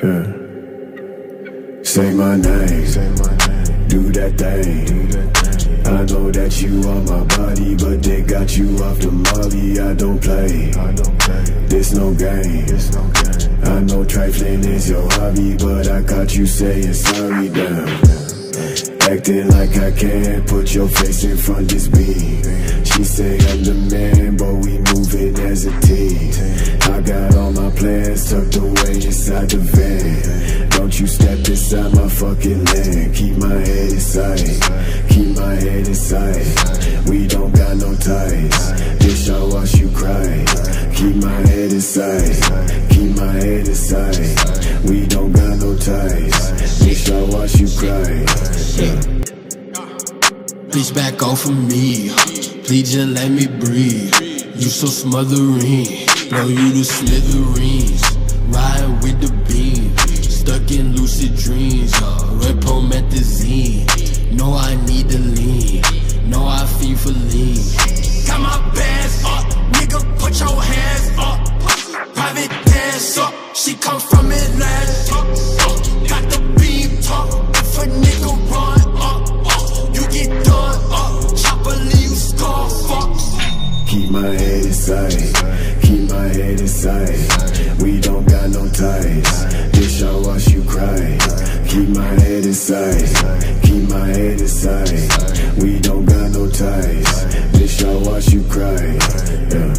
Say my name, say my name. do that thing. I know that you are my body, but they got you off the molly. I don't play, I don't play. this no game. I know trifling is your hobby, but I caught you saying sorry down. Acting like I can't put your face in front of this beam. She say I'm the man, but we moving as a team. I got all my plans tucked away inside the van. You step inside my fucking land. Keep my head inside, keep my head inside. We don't got no ties. Bitch, I watch you cry. Keep my head inside, keep my head inside. We don't got no ties. Bitch, I watch you cry. Bitch, back off of me. Please just let me breathe. You so smothering. Blow you to smithereens. Riding She come from Atlanta. Got the beam talk. If a nigga run up, you get done up. Chopper leave scar fuck. Keep my head inside. Keep my head inside. We don't got no ties. Bitch, I watch you cry. Keep my head inside. Keep my head inside. We don't got no ties. Bitch, I watch you cry. Yeah.